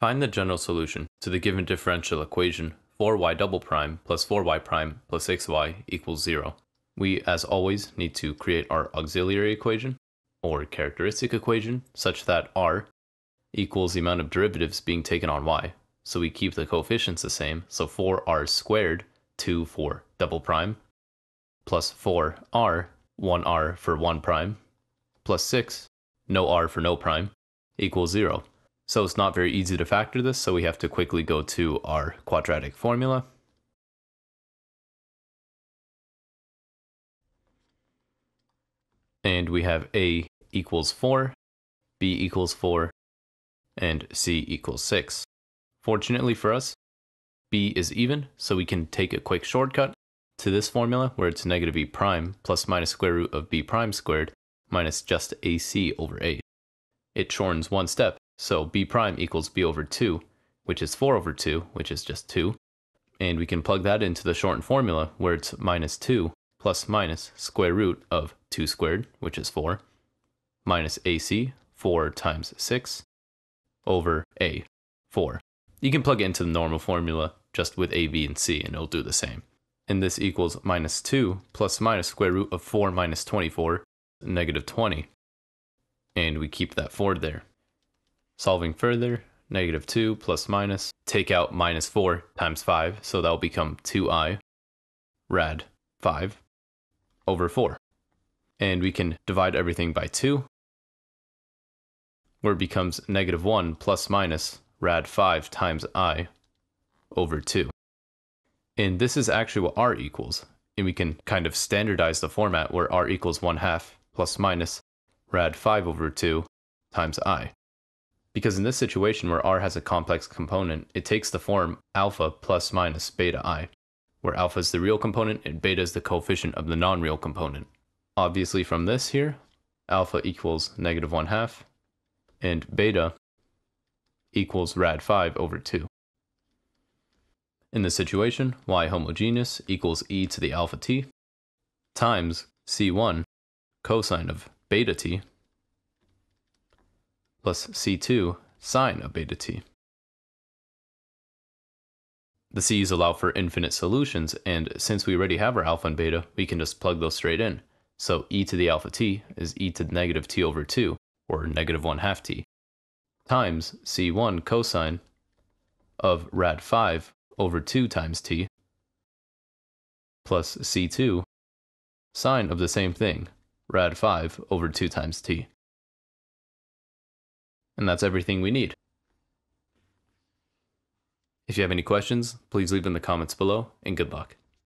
Find the general solution to the given differential equation 4y double prime plus 4y prime plus 6y equals 0. We, as always, need to create our auxiliary equation, or characteristic equation, such that r equals the amount of derivatives being taken on y. So we keep the coefficients the same, so 4r squared, 2 for double prime, plus 4r, 1r for 1 prime, plus 6, no r for no prime, equals 0. So it's not very easy to factor this, so we have to quickly go to our quadratic formula. And we have A equals 4, B equals 4, and C equals 6. Fortunately for us, B is even, so we can take a quick shortcut to this formula where it's negative B prime plus minus square root of B prime squared minus just AC over A. It shortens one step, so b prime equals b over 2, which is 4 over 2, which is just 2. And we can plug that into the shortened formula where it's minus 2 plus minus square root of 2 squared, which is 4, minus AC, 4 times 6, over A, 4. You can plug it into the normal formula just with A, B, and C, and it'll do the same. And this equals minus 2 plus minus square root of 4 minus 24, negative 20. And we keep that 4 there. Solving further, negative 2 plus minus, take out minus 4 times 5, so that will become 2i rad 5 over 4. And we can divide everything by 2, where it becomes negative 1 plus minus rad 5 times i over 2. And this is actually what r equals. And we can kind of standardize the format where r equals 1 half plus minus rad 5 over 2 times i. Because in this situation where r has a complex component, it takes the form alpha plus minus beta i, where alpha is the real component and beta is the coefficient of the non-real component. Obviously from this here, alpha equals negative 1 half, and beta equals rad 5 over 2. In this situation, y homogeneous equals e to the alpha t times c1 cosine of beta t plus C2 sine of beta t. The C's allow for infinite solutions, and since we already have our alpha and beta, we can just plug those straight in. So e to the alpha t is e to the negative t over 2, or negative 1 half t, times c1 cosine of rad 5 over 2 times t, plus c2 sine of the same thing, rad 5 over 2 times t. And that's everything we need. If you have any questions, please leave them in the comments below, and good luck.